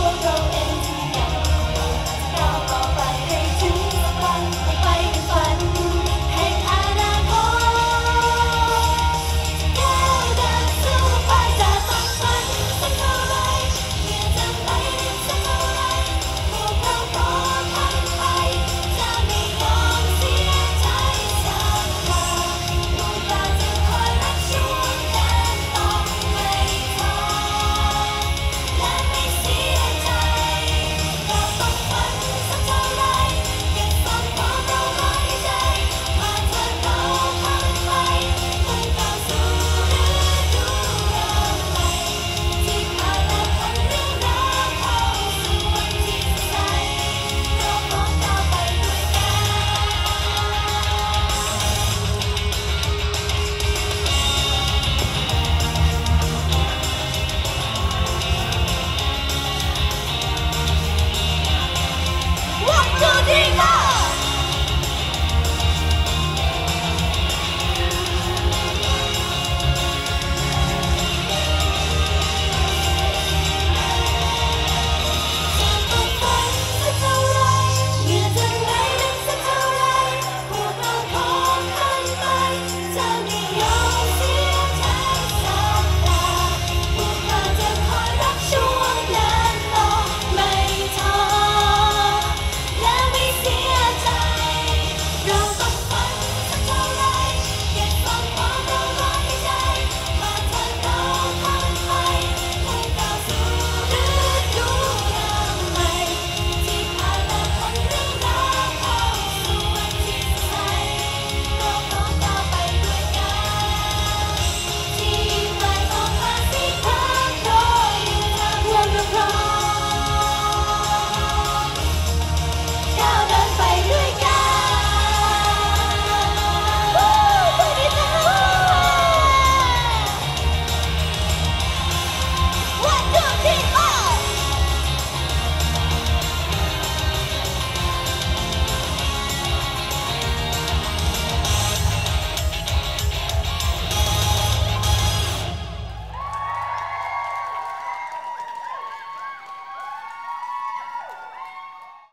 world go